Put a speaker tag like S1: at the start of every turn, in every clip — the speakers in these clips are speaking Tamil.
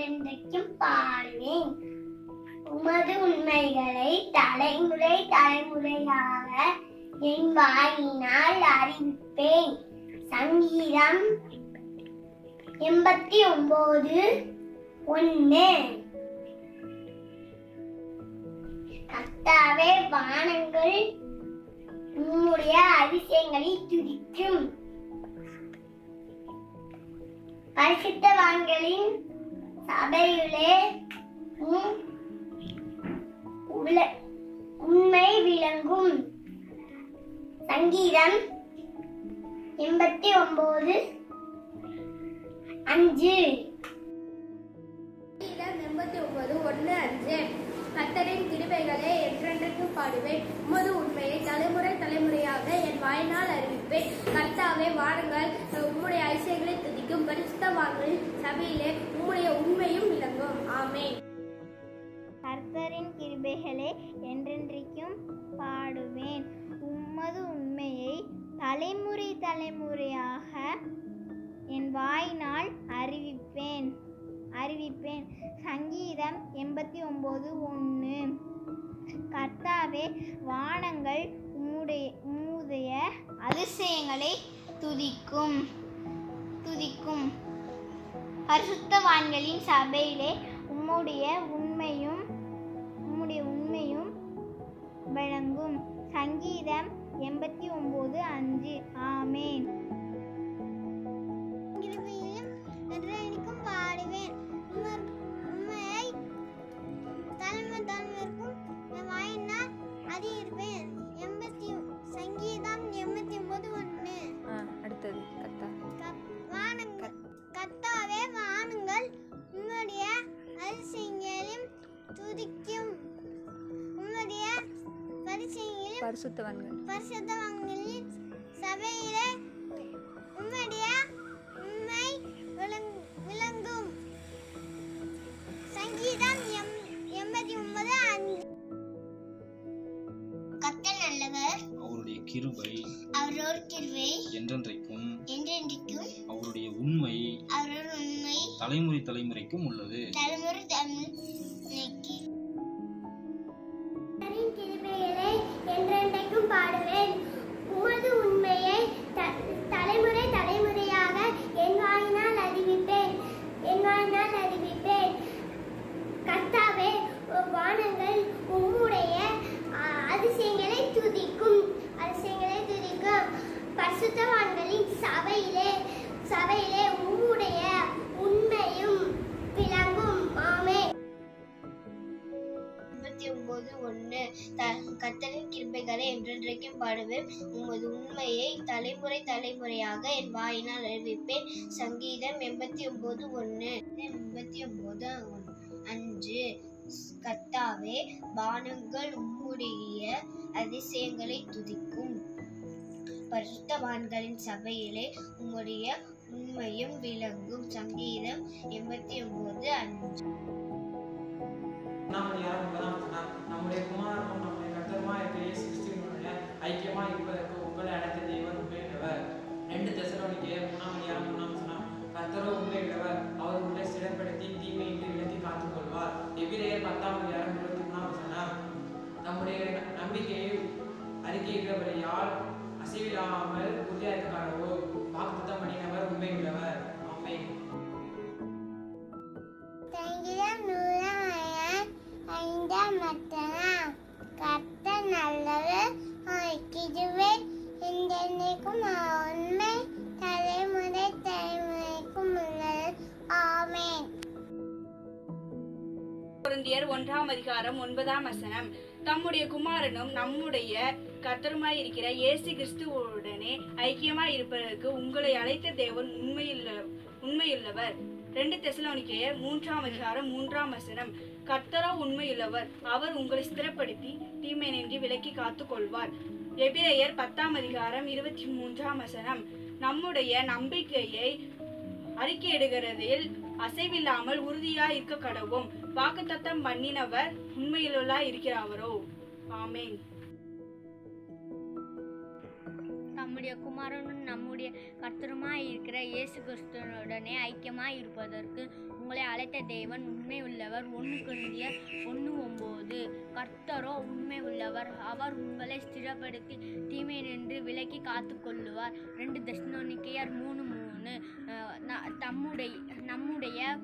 S1: என்றென்றைக்கும் பாடுவேன் உமது உண்மைகளை தலைமுறை தலைமுறையாக என் வாயினால் அறிவிப்பேன். சங்கீதம் எண்பத்தி ஒன்பது ஒன்று. கர்த்தாவே வானங்கள் உம்முடைய அதிசயங்களை துதிக்கும். பரிசுத்தவான்களின் சபையிலே உம் உல- உண்மை விளங்கும். சங்கீதம் எண்பத்தி ஒன்பது அஞ்சு.
S2: எண்பத்தி ஒன்பது ஒன்று அஞ்சு. கர்த்தரின் கிருபைகளை என்றென்றைக்கும் பாடுவேன். உமது உண்மையை தலைமுறை தலைமுறையாக என் வாயினால் அறிவிப்பேன். கர்த்தாவே வாருங்கள். உம்முடைய ஐசைகளை துதிக்கும் பரிசுத்தவான்களின் சபையிலே உம்முடைய உண்மையும் விளங்கும். ஆமே
S3: கர்த்தரின் கிருபைகளை என்றென்றைக்கும் பாடுவேன். உம்மது உண்மையை தலைமுறை தலைமுறையாக என் வாயினால் அறிவிப்பேன். அறிவிப்பேன். சங்கீதம் எண்பத்தி ஒம்பது ஒன்று கர்த்தாவே வானங்கள் உம்முடைய உம்முடைய அதிசயங்களை துதிக்கும். துதிக்கும். பரிசுத்தவான்களின் சபையிலே உம்முடைய உண்மையும் உம்முடைய உண்மையும் விளங்கும். சங்கீதம் எண்பத்தி ஒம்பது அஞ்சு. ஆமேன். எண்பத்தி ஒன்பது ஒன்று
S4: அடுத்தது. கத்தா.
S3: வானங்கள் கத்தாவே வானங்கள். உம்முடைய அதிசயங்களையும் துதிக்கும். உம்முடைய
S4: பரிசுத்தவான்கள்.
S3: பரிசுத்தவான்களின்
S5: கிருபை
S3: அவரோட கிருவை
S5: என்றென்றைக்கும்
S3: என்றென்றைக்கும்
S5: அவருடைய உண்மை
S3: அவரோட உண்மை
S5: தலைமுறை தலைமுறைக்கும் உள்ளது.
S3: தலைமுறை தலைமுறைக்கு.
S1: கிருபைகளை என்றென்றைக்கும்
S3: கத்தரின் கிருபைகளை என்றென்றைக்கும் பாடுவேன். உமது உண்மையை தலைமுறை தலைமுறையாக என் வாயினால் அறிவிப்பேன். சங்கீதம் எண்பத்தி ஒன்பது ஒன்று எண்பத்தி ஒன்பது அஞ்சு கத்தாவே பானங்கள் உம்முடைய அதிசயங்களை துதிக்கும். பரிசுத்தவான்களின் சபையிலே உம்முடைய உண்மையும் விளங்கும். சங்கீதம் எண்பத்தி ஒன்பது அஞ்சு
S6: நம்முடைய குமாரனும் கிறிஸ்துவினுடைய ஐக்கியமா இருப்பதற்கு உங்களை அழைத்த தேவன் உண்மையுள்ளவர் ரெண்டு தசரோனிக்கு மூணாம் அதிகாரம் மூணாம் வசனம் கர்த்தரோ உண்மையுள்ளவர் அவர் உங்களை சிறைப்படுத்தி தீமையின்றி விலக்கி காத்துக் கொள்வார் எபிரேயர் பத்தாம் அதிகாரம் இருபத்தி மூணாம் வசனம் நம்முடைய நம்பிக்கையை அறிக்கையிடுகிறவரையால் அசைவில்லாமல் உறுதியாயிருக்காரவோ வாக்குத்தம் பண்ணினவர் உண்மையுள்ளவர் ஆமென்.
S3: சங்கீதம் நூறாயிரம் ஐந்தாம் வசனம் கத்த நல்லவர் என்றென்றைக்கும் உண்மை தலைமுறை தலைமுறைக்கும் உள்ளது
S7: ஒன்றாம் அதிகாரம் ஒன்பதாம் வசனம். தம்முடைய குமாரனும் நம்முடைய கர்த்தருமாய் இருக்கிற இயேசு கிறிஸ்துவுடனே ஐக்கியமாய் இருப்பதற்கு உங்களை அழைத்த தேவன் உண்மையுள்ள உண்மையுள்ளவர். ரெண்டு தெசலோனிக்கேயர் மூன்றாம் அதிகாரம் மூன்றாம் வசனம். கர்த்தரோ உண்மையுள்ளவர் அவர் உங்களை ஸ்திரப்படுத்தி தீமை நின்று விலக்கி காத்து கொள்வார் எபிரேயர் பத்தாம் அதிகாரம் இருபத்தி மூன்றாம் வசனம். நம்முடைய நம்பிக்கையை அறிக்கையிடுகிறதில் அசைவில்லாமல் உறுதியாய் இருக்க கடவும் வாக்குத்தத்தம் பண்ணினவர் உண்மையிலுள்ள இருக்கிறாரோ? ஆமேன்.
S2: நம்முடைய குமாரனும் நம்முடைய
S8: நம்முடைய கர்த்தருமாய் இருக்கிற இயேசு கிறிஸ்துவனுடனே ஐக்கியமாய் இருப்பதற்கு உங்களை அழைத்த தேவன் உண்மை உள்ளவர் ஒன்று குருந்திய ஒன்று ஒம்போது. கர்த்தரோ உண்மை உள்ளவர் அவர் உங்களை ஸ்திரப்படுத்தி தீமை நின்று விலக்கி காத்து கொள்ளுவார் ரெண்டு தஷ்ணோனிக்கையர் மூணு மூணு. ந- தம்முடைய நம்முடைய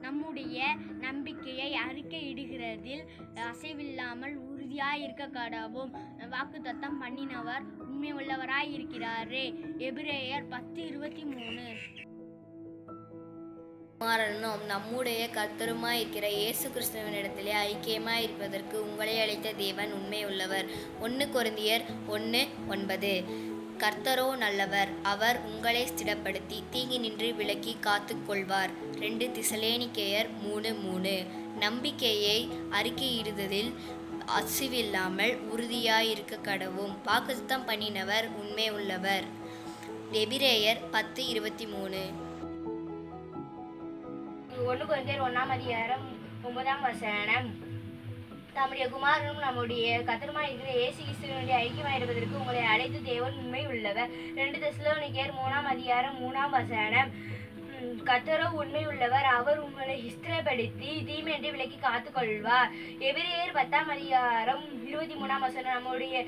S8: நம்முடைய நம்பிக்கையை அறிக்கையிடுகிறதில் அசைவில்லாமல் உறுதியாய் இருக்க கடவும் வாக்குத்தத்தம் பண்ணினவர் உண்மை உள்ளவராய் இருக்கிறாரே எபிரேயர் பத்து இருபத்தி மூணு.
S9: குமாரனும் நம்முடைய கர்த்தருமாய் இருக்கிற இயேசு கிறிஸ்துவனிடத்திலே ஐக்கியமாய் இருப்பதற்கு உங்களை அழைத்த தேவன் உண்மை உள்ளவர் ஒன்று குருந்தியர் ஒன்று ஒன்பது. கர்த்தரோ நல்லவர் அவர் உங்களை ஸ்திடப்படுத்தி தீங்கி நின்று விலக்கி காத்து கொள்வார் ரெண்டு திசலேனிக்கேயர் மூணு மூணு. நம்பிக்கையை அறிக்கையிடுதலில் அசிவில்லாமல் உறுதியாயிருக்க கடவும். வாக்குத்தம் பண்ணினவர் உண்மை உள்ளவர் எபிரேயர் பத்து இருபத்தி மூணு.
S8: ஒன்று குழந்தையர் ஒன்றாம் அதிகாரம் ஒன்பதாம் வசனம். நம்முடைய குமாரனும் நம்முடைய கத்திரமா இருக்கிற இயேசு கிறிஸ்துவனுடைய ஐக்கியமாயிருப்பதற்கு உங்களை அழைத்து தேவன் உண்மை உள்ளவர். ரெண்டு தசலோனிக்கேர் மூணாம் அதிகாரம் மூணாம் வசனம். கத்தரோ உண்மை உள்ளவர் அவர் உங்களை ஹிஸ்திரப்படுத்தி தீமையின்றி விலக்கி காத்துக்கொள்வார். எபிரேயர் பத்தாம் அதிகாரம் இருபத்தி மூணாம் வசனம். நம்முடைய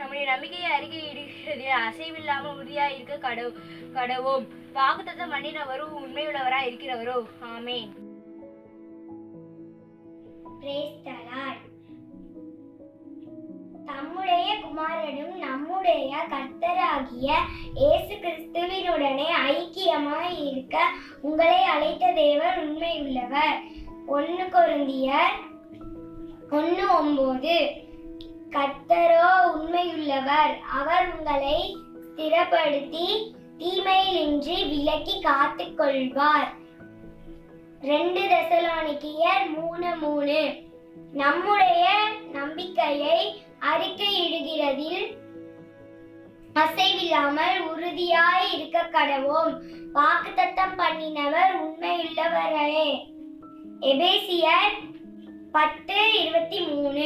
S8: நம்முடைய நம்பிக்கையை அறிக்கையிடுகிறது அசைவில்லாமல் உறுதியாக இருக்க கடவு கடவும். வாக்குத்தத்தம் பண்ணினவரும் உண்மையுள்ளவராய் இருக்கிறவரோ. ஆமேன்.
S10: தம்முடைய குமாரனும் நம்முடைய கர்த்தராகிய இயேசு கிறிஸ்துவினுடனே ஐக்கியமாய் இருக்க உங்களை அழைத்த தேவர் உண்மையுள்ளவர். ஒன்னு கொருந்தியர் ஒன்னு ஒன்பது கர்த்தரோ உண்மையுள்ளவர். அவர் உங்களை ஸ்திரப்படுத்தி தீமையிலின்றி விலக்கி காத்து கொள்வார் ரெண்டு தசலானிக்கியர் மூணு மூணு. நம்முடைய நம்பிக்கையை அறிக்கையிடுகிறதில் அசைவில்லாமல் உறுதியாய் இருக்க கடவோம் வாக்குத்தத்தம் பண்ணினவர் உண்மையுள்ளவரே. எபேசியர் பத்து இருபத்தி மூணு.